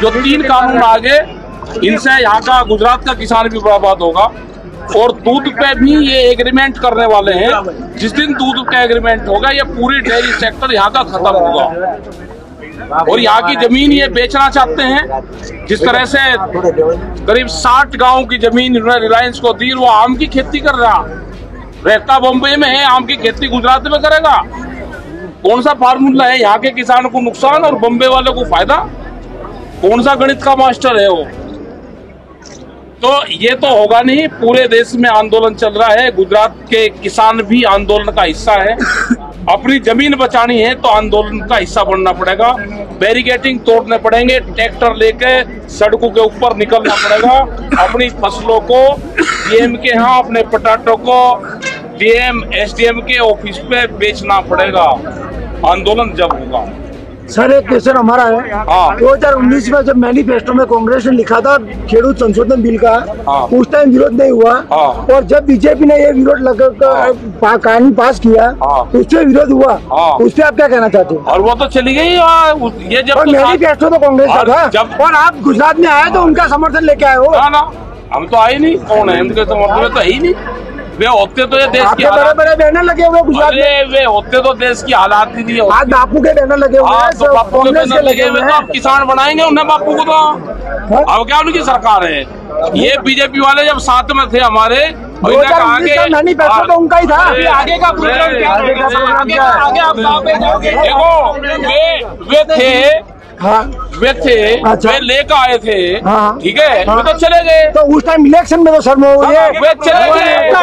जो तीन कानून आगे, इनसे यहाँ का गुजरात का किसान भी बर्बाद होगा। और दूध पे भी ये एग्रीमेंट करने वाले हैं। जिस दिन दूध का एग्रीमेंट होगा, ये पूरी डेयरी सेक्टर यहाँ का खत्म होगा। और यहाँ की ज़मीन ये बेचना चाहते हैं। जिस तरह से करीब 60 गाँव की ज़मीन इन्होंने रिलायंस को दी, वो आम की खेती कर रहा। रहता बॉम्बे में है, आम की खेती गुजरात में करेगा। कौन सा फार्मूला है, यहाँ के किसानों को नुकसान और बॉम्बे वालों को फ़ायदा? कौन सा गणित का मास्टर है वो? तो ये तो होगा नहीं, पूरे देश में आंदोलन चल रहा है, गुजरात के किसान भी आंदोलन का हिस्सा है। अपनी ज़मीन बचानी है तो आंदोलन का हिस्सा बनना पड़ेगा। बैरिकेटिंग तोड़ने पड़ेंगे, ट्रैक्टर लेके सड़कों के ऊपर निकलना पड़ेगा। अपनी फ़सलों को डीएम के यहाँ, अपने पटाटो को डीएम एसडीएम के ऑफ़िस पे बेचना पड़ेगा। आंदोलन जब होगा। सर एक क्वेश्चन हमारा है हाँ। दो हज़ार उन्नीस में जब मैनिफेस्टो में कांग्रेस ने लिखा था खेडूत संशोधन बिल का हाँ। उस टाइम विरोध नहीं हुआ हाँ। और जब बीजेपी ने ये विरोध लगा। कानून पास किया उससे विरोध हुआ। उससे आप क्या कहना चाहते हैं और वो तो चली गई ये जब और तो मैनिफेस्टो तो कांग्रेस का था जब- और आप गुजरात में आए तो उनका समर्थन लेके आए हो हम तो आए नहीं कौन है उनके समर्थन में तो है ही नहीं वे होते तो ये देश की बड़े बड़े बैनर लगे हुए गुजरात में। वे होते तो देश की हालात ही नहीं आज बापू के बैनर लगे हुए हाँ हैं तो बापू के बैनर लगे हुए तो हैं। किसान बनाएँगे उन्हें बापू को तो? अब क्या उनकी सरकार है? ये बीजेपी वाले जब साथ में थे हमारे और इन्हें कहा 2019 का कि- मैनिफेस्टो तो उनका ही था। आगे का प्रोग्राम क्या है? आगे आप कहाँ पे जाओगे? देखो वे वे थे हाँ। वे थे अच्छा। वे लेकर आए थे। हाँ। ठीक है? हाँ। तो चले गए। तो उस टाइम इलेक्शन में तो सर वो वे चले गए। तो।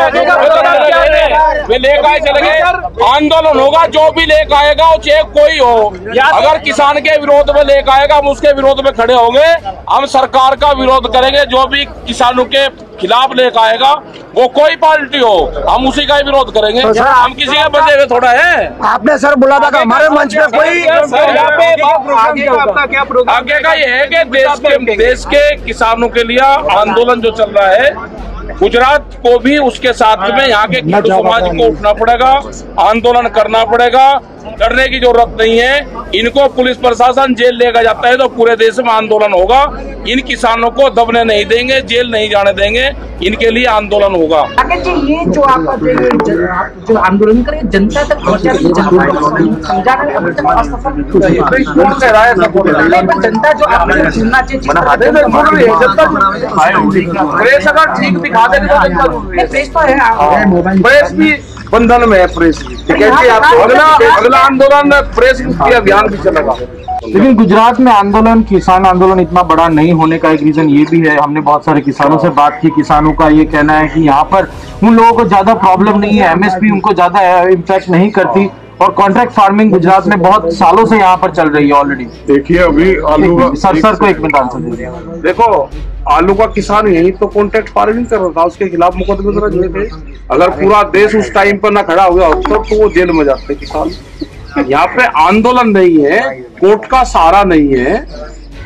वे लेकर आए चले गए। आंदोलन होगा जो भी लेकर आएगा वो चाहे कोई हो। अगर किसान के विरोध में लेकर आएगा हम उसके विरोध में खड़े होंगे। हम सरकार का विरोध करेंगे जो भी किसानों के खिलाफ लेकर आएगा वो कोई पार्टी हो हम उसी का ही विरोध करेंगे। तो सर, हम किसी के हुए थोड़ा है। आपने सर बोला था हमारे मंच पे कोई आगे का आपका क्या प्रोग्राम आगे का ये है कि देश के देश के किसानों के लिए आंदोलन जो चल रहा है गुजरात को भी उसके साथ में यहाँ के समाज को उठना पड़ेगा आंदोलन करना पड़ेगा। डरने की ज़रूरत नहीं है। इनको पुलिस प्रशासन जेल लेकर जाता है तो पूरे देश में आंदोलन होगा। इन किसानों को दबने नहीं देंगे जेल नहीं जाने देंगे। इनके लिए आंदोलन होगा। जी ये जो आप जो आंदोलन करें जनता तक जनता है। है? जो है, प्रेस अगर ठीक दिखा देगी तो है। प्रेस तो है। प्रेस भी बंधन में है प्रेस अगला अगला आंदोलन प्रेस अभियान भी चलेगा। लेकिन गुजरात में आंदोलन किसान आंदोलन इतना बड़ा नहीं होने का एक रीजन ये भी है। हमने बहुत सारे किसानों से बात की किसानों का ये कहना है कि यहाँ पर उन लोगों को ज़्यादा प्रॉब्लम नहीं है। एमएसपी उनको ज़्यादा इम्पैक्ट नहीं करती और कॉन्ट्रैक्ट फ़ार्मिंग गुजरात में बहुत सालों से यहाँ पर चल रही है ऑलरेडी देखिए अभी आलू सर सर को एक मिनट आंसर दीजिए। देखो आलू का किसान यही तो कॉन्ट्रैक्ट फ़ार्मिंग कर रहा था, उसके खिलाफ मुकदमे दर्ज हुए थे। अगर पूरा देश उस टाइम पर ना खड़ा हो गया होता तो वो जेल में जाते किसान। यहाँ पे आंदोलन नहीं है, कोर्ट का सहारा नहीं है,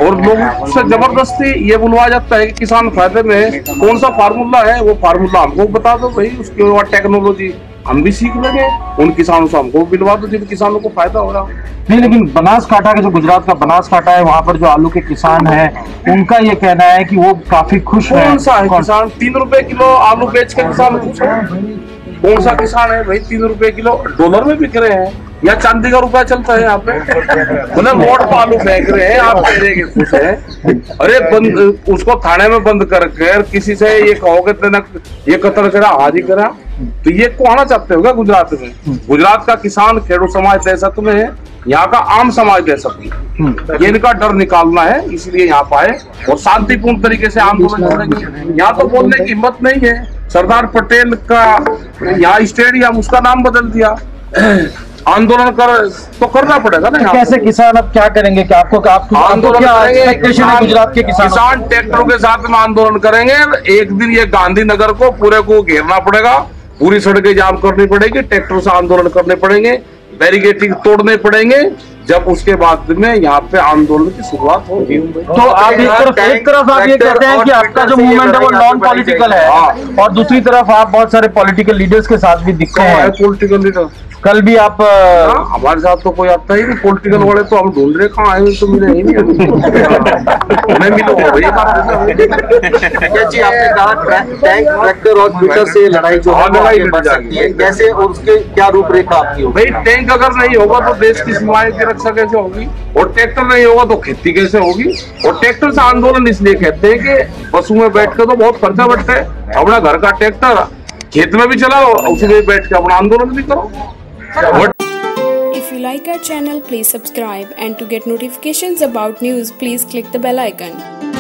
और लोगों से ज़बरदस्ती ये बुलवाया जाता है कि किसान फ़ायदे में कौन सा फार्मूला है? वो फार्मूला हमको बता दो भाई, उसके बाद टेक्नोलॉजी हम भी सीख लेंगे उन किसानों से हमको मिलवा दो जिन किसानों को फ़ायदा हो रहा। हो नहीं लेकिन बनासकाठा का जो गुजरात का बनासकाठा है वहाँ पर जो आलू के किसान हैं उनका ये कहना है कि वो काफ़ी खुश है। कौन सा है किसान? तीन रुपए किलो आलू बेच के किसान खुश है। कौन सा किसान है भाई? तीन रुपए किलो डॉलर में बिक रहे हैं। या चांदी का रुपया चलता है यहाँ पे। वोट पर आलू फेंक रहे हैं, आप कह रहे खुश है। अरे बंद, उसको थाने में बंद कर कर किसी से ये कहोगे तेना ये कतल करा हाजी करा। तो ये को आना चाहते हो क्या गुजरात में? गुजरात का किसान खेडू समाज दहशत में है, यहाँ का आम समाज दहशत में ये इनका डर निकालना है, इसलिए यहाँ पे आए और शांतिपूर्ण तरीके से आंदोलन करेंगे यहाँ तो बोलने की हिम्मत नहीं है। सरदार पटेल का, यहाँ स्टेडियम, उसका नाम बदल दिया। आंदोलन कर तो करना पड़ेगा ना यहाँ कैसे किसान अब क्या करेंगे? क्या आपको आपको आंदोलन क्या करेंगे गुजरात के किसानों? किसान ट्रैक्टरों के साथ में आंदोलन करेंगे। एक दिन ये गांधीनगर को पूरे को घेरना पड़ेगा। पूरी सड़कें जाम करनी पड़ेगी ट्रैक्टर से आंदोलन करने पड़ेंगे। बैरिगेटिंग तोड़ने पड़ेंगे। जब उसके बाद में यहाँ पे आंदोलन की शुरुआत होगी। तो आप एक तरफ़ एक तरफ़ आप ये कहते हैं कि आपका जो मूवमेंट है वो नॉन पॉलिटिकल है। हाँ। और दूसरी तरफ़ आप बहुत सारे पॉलिटिकल लीडर्स के साथ भी दिखते हैं पॉलिटिकल लीडर कल भी आप हाँ, हमारे साथ तो कोई आता ही नहीं पॉलिटिकल वाले तो हम ढूंढ रहे कहाँ आए तो मिले ही नहीं मैं मिलो भैया क्या जी आपने कहा टैंक ट्रैक्टर और ट्विटर से लड़ाई जो है हाँ, लड़ाई बढ़ सकती है। कैसे और उसके क्या रूपरेखा आपकी होगी? भाई टैंक अगर नहीं होगा तो देश की सीमाएँ की रक्षा कैसे होगी? और ट्रैक्टर नहीं होगा तो खेती कैसे होगी? और ट्रैक्टर से आंदोलन इसलिए कहते हैं कि बसों में बैठ कर तो बहुत खर्चा बढ़ता है। अपना घर का ट्रैक्टर खेत में भी चलाओ उसमें बैठ के अपना आंदोलन भी करो। If you like our channel, please subscribe and to get notifications about news, please click the bell icon.